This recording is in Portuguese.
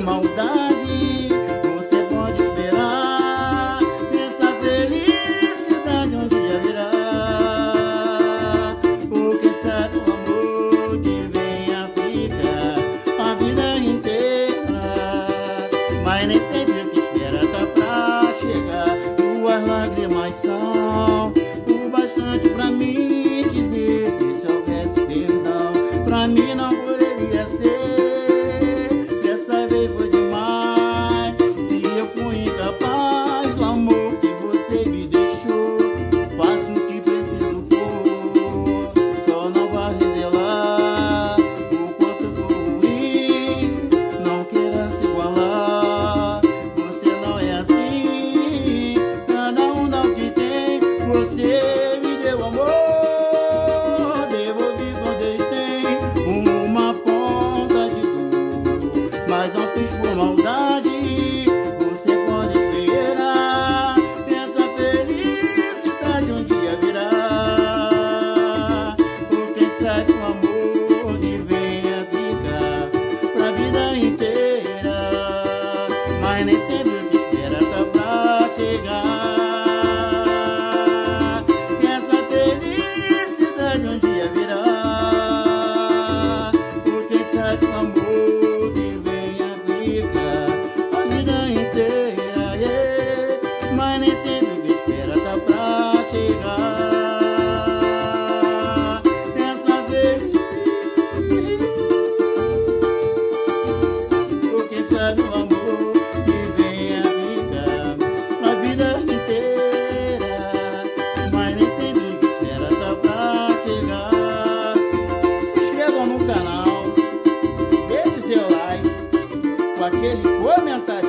maldade. Você pode esperar, essa felicidade um dia virá. O que sabe é o amor que vem a ficar a vida inteira, mas nem sempre. mas não fiz por maldade. Você pode esperar, essa felicidade um dia virá. Porque sabe o amor que vem a ficar pra vida inteira, mas nem sempre o que espera tá pra chegar. Essa felicidade um dia virá. com aquele comentário.